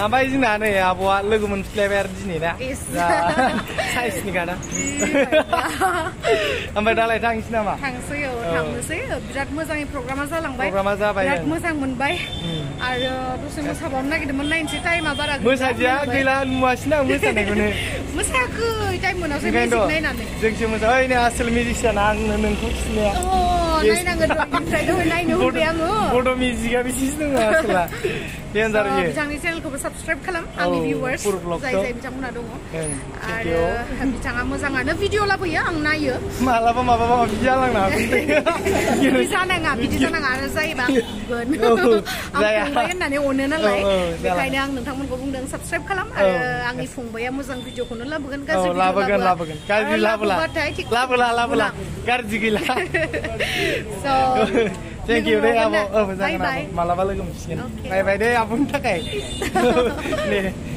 apa izin ane ya buat lagu gue flavor di sini dah bisa saya sini kan sampai lagi tangis nama tangsu ya tangsu ya berat program asal lang program asal baik berat musang mun baik hmm. ada terus yang musa bawa nak demen mabar agak musa aja gila muas nang musa nih gue musa aku cai mun asal musik nain musa oh ini asal musician oh nain nang gue nih nih bodoh musik abis itu nggak asal देन जारि बिथांनि चेनेलखौबो साबस्क्राइब खालाम आंनि भिउवार्स जाय जाय बिथांमोना दङ आरो बिथाङा मोजाङानो भिडिअ लाबोयो आं नायो मालाबा मालाबा माबि जालांना बिदि जानाङा बिदि जानाङा आरो जायोबा आं फंबाय होननानै अनो नालाय बेखायनो आं नोंथांमोनखौ बुंदों साबस्क्राइब खालाम आरो आंनि फंबाया मोजां भिडिअखौनो लाबोगोन गाज्रि लाबोगोन लाबोगोन गाज्रि लाबोला लाबोला लाबोला गाज्रि गैला स' Thank you deh abang. Oh, pesan kenapa? Malah một ke miskin. Bye ờ, bye deh abang tak kayak. Nih.